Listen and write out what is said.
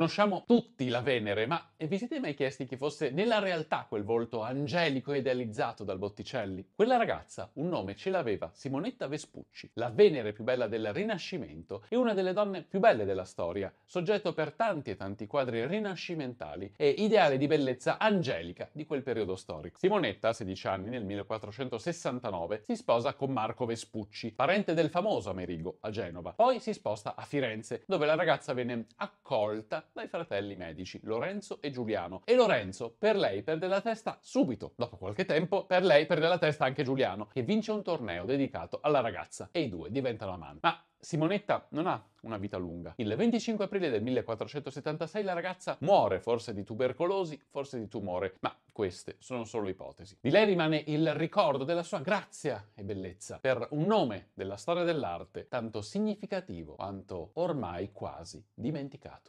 Conosciamo tutti la Venere, ma vi siete mai chiesti chi fosse nella realtà quel volto angelico e idealizzato dal Botticelli? Quella ragazza un nome ce l'aveva, Simonetta Vespucci, la Venere più bella del Rinascimento e una delle donne più belle della storia, soggetto per tanti e tanti quadri rinascimentali e ideale di bellezza angelica di quel periodo storico. Simonetta, a 16 anni, nel 1469, si sposa con Marco Vespucci, parente del famoso Amerigo, a Genova. Poi si sposta a Firenze, dove la ragazza venne accolta dai fratelli medici Lorenzo e Giuliano. E Lorenzo per lei perde la testa subito. Dopo qualche tempo per lei perde la testa anche Giuliano, che vince un torneo dedicato alla ragazza e i due diventano amanti. Ma Simonetta non ha una vita lunga. Il 25 aprile del 1476 la ragazza muore, forse di tubercolosi, forse di tumore, ma queste sono solo ipotesi. Di lei rimane il ricordo della sua grazia e bellezza per un nome della storia dell'arte tanto significativo quanto ormai quasi dimenticato.